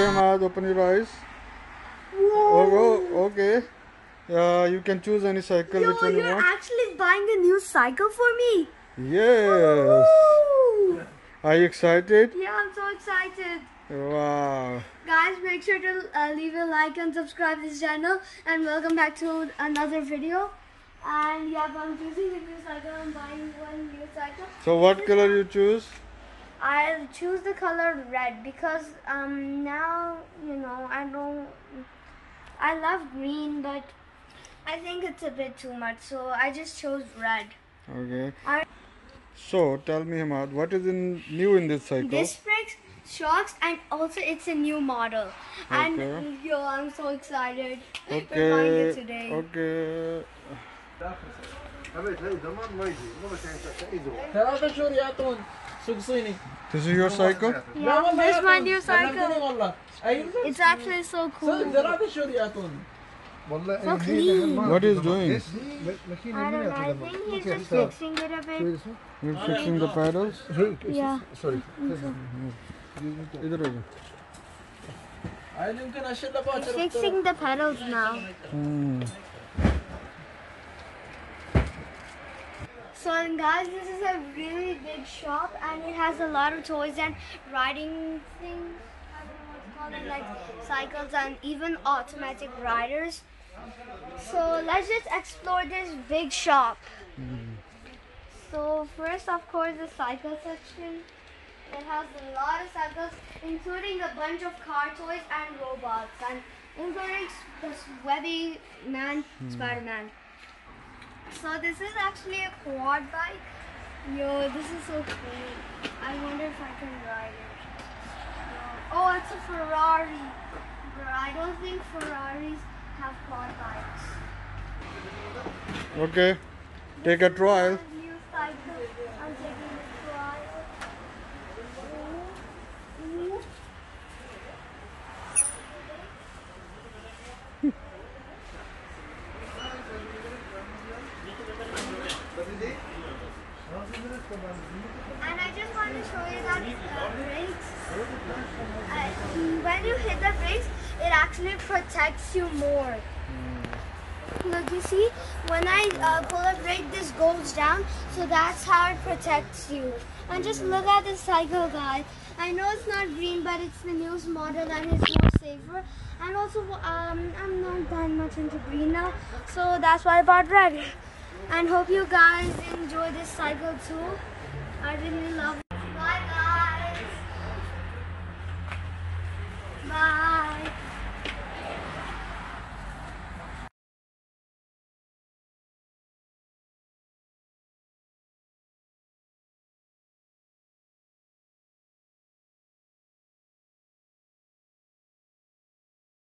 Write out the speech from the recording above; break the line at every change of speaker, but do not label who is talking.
Okay, Ahmad, open your eyes.
Whoa.
Oh, okay. Uh, you can choose any cycle,
Yo,
which one you
you're
want.
actually buying a new cycle for me.
Yes.
Woo.
Are you excited?
Yeah, I'm so excited.
Wow.
Guys, make sure to uh, leave a like and subscribe this channel. And welcome back to another video. And yeah, I'm choosing a new cycle. I'm buying one new cycle.
So, what color you choose?
I'll choose the color red because um now you know I don't I love green but I think it's a bit too much so I just chose red.
Okay.
I,
So, tell me, Hammad, what is in new in this cycle?
This breaks shocks and also it's a new model. And
Okay.
yo I'm so excited. We're buying it
Okay.
today.
Okay.
Suksui.
This is your cycle?
Yeah, this is my new cycle. It's actually so cool. So clean.
What is doing?
I don't know. I think he's just fixing it a bit.
You're fixing the paddles?
Yeah.
Sorry.
Idhar
He's fixing the pedals now.
Hmm.
So guys, this is a really big shop and it has a lot of toys and riding things. I don't know what to call them, like cycles and even automatic riders. So let's just explore this big shop. So first, of course, the cycle section. It has a lot of cycles, including a bunch of car toys and robots, and including this webby man, hmm. Spider-Man. So this is actually a quad bike. Yo, this is so cool. I wonder if I can ride it. Oh, it's a Ferrari. But I don't think Ferraris have quad bikes.
Okay. Take a trial.
New cycle. I'm taking the trial. Ooh, ooh. And I just want to show you that uh, brakes. Uh, when you hit the brakes, it actually protects you more. Look, you see, when I uh, pull a brake, this goes down, so that's how it protects you. And just look at this cycle, guys. I know it's not green, but it's the newest model and it's more safer. And also, um, I'm not that much into green now, so that's why I bought red. And hope you guys enjoy this cycle too. I really love